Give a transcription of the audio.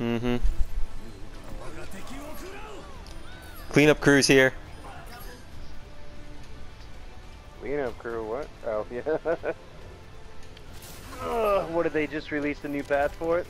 Mm-hmm. Cleanup crews here. Cleanup crew, what? Oh, yeah. uh, what did they just release a new path for it?